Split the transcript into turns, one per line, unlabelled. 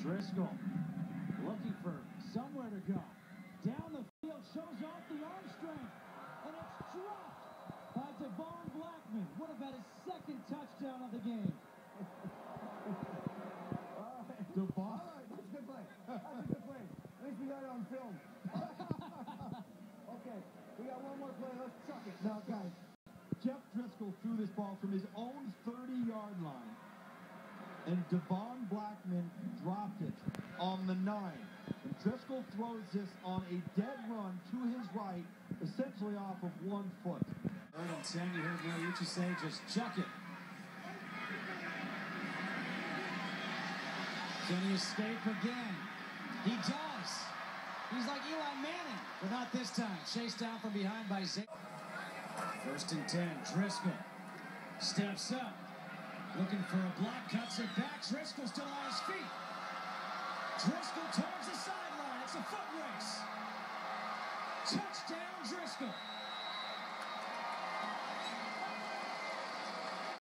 Driskel looking for somewhere to go. Down the field, shows off the arm strength, and it's dropped by Devon Blackman. What about his second touchdown of the game?
Devon. All right, that's a good play. That's a good play. At least we got it on film. okay, we got one more play. Let's chuck it. Now, guys,
Jeff Driskel threw this ball from his own 30-yard line, and Devon Blackman the nine. And Driskel throws this on a dead run to his right, essentially off of one foot.
Third and 10, you heard Mariucci say, just chuck it. Can he escape again? He does. He's like Eli Manning, but not this time. Chased down from behind by Zay. First and 10, Driskel steps up, looking for a block, cuts it back. Driskel still on his feet. Driskel towards the sideline. It's a foot race. Touchdown, Driskel.